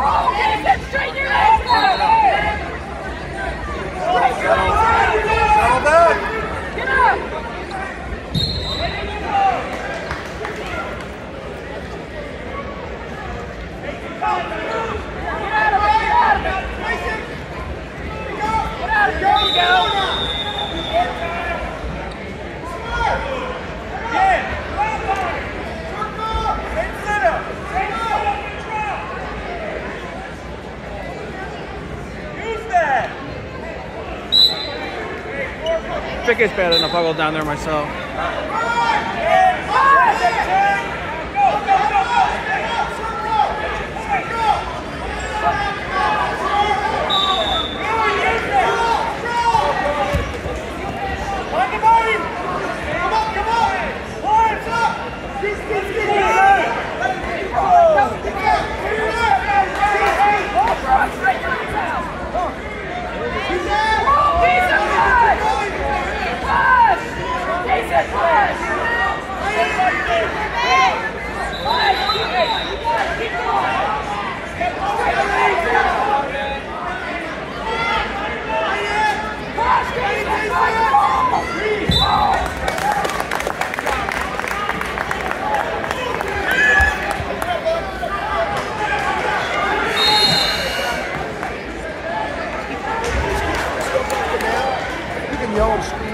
Roll it gets bad enough, I'll go down there myself. Yell and scream.